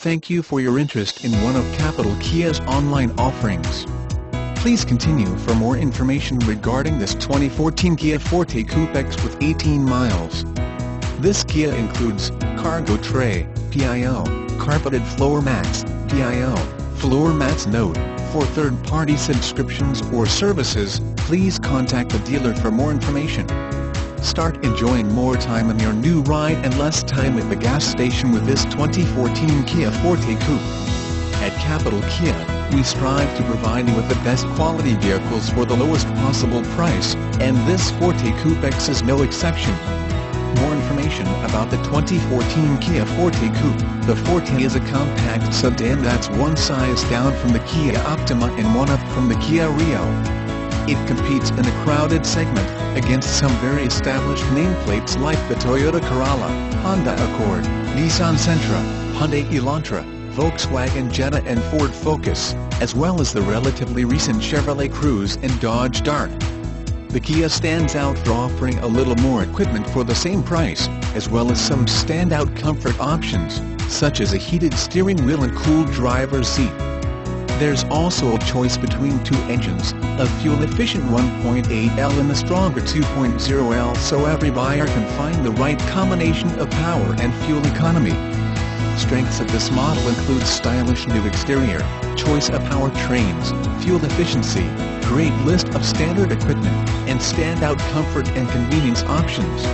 Thank you for your interest in one of Capitol Kia's online offerings. Please continue for more information regarding this 2014 Kia Forte Koup EX with 18 miles. This Kia includes cargo tray, PIO, carpeted floor mats, PIO, floor mats note. For third-party subscriptions or services, please contact the dealer for more information. Start enjoying more time in your new ride and less time at the gas station with this 2014 Kia Forte Koup. At Capitol Kia, we strive to provide you with the best quality vehicles for the lowest possible price, and this Forte Koup EX is no exception. More information about the 2014 Kia Forte Koup. The Forte is a compact sedan that's one size down from the Kia Optima and one up from the Kia Rio. It competes in a crowded segment, against some very established nameplates like the Toyota Corolla, Honda Accord, Nissan Sentra, Hyundai Elantra, Volkswagen Jetta and Ford Focus, as well as the relatively recent Chevrolet Cruze and Dodge Dart. The Kia stands out for offering a little more equipment for the same price, as well as some standout comfort options, such as a heated steering wheel and cool driver's seat. There's also a choice between two engines, a fuel-efficient 1.8L and a stronger 2.0L so every buyer can find the right combination of power and fuel economy. Strengths of this model include stylish new exterior, choice of powertrains, fuel efficiency, great list of standard equipment, and standout comfort and convenience options.